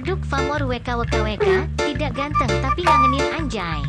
Produk Famor WKWKWK, tidak ganteng tapi ngangenin anjay.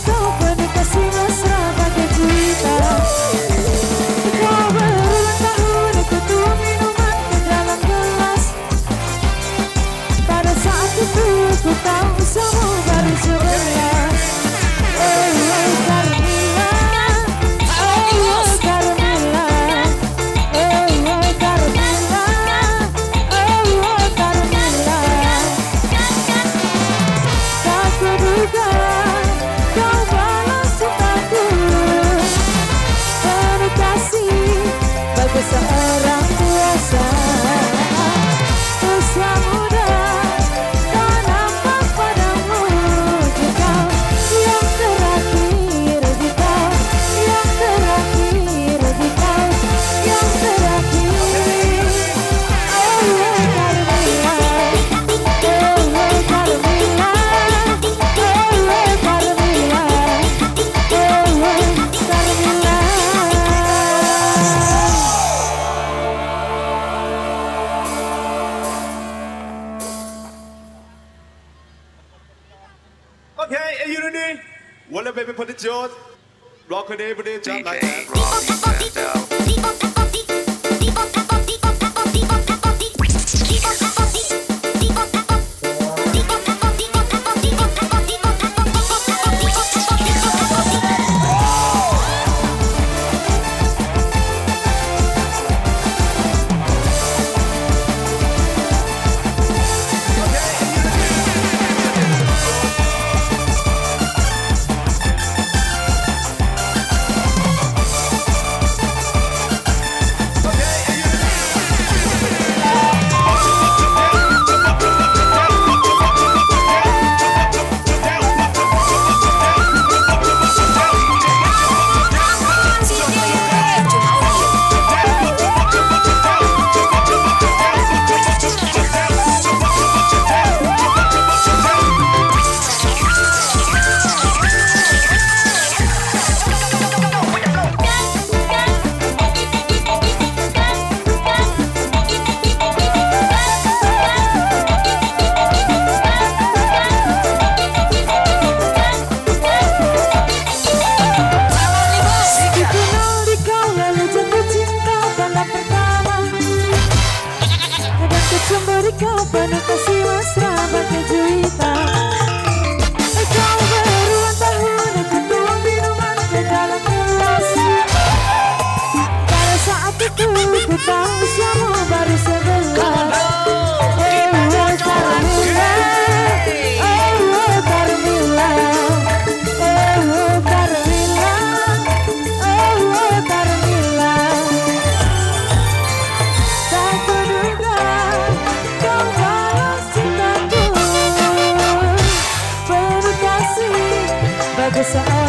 so good. baby, put it yours. Rock it day, put it like that. saat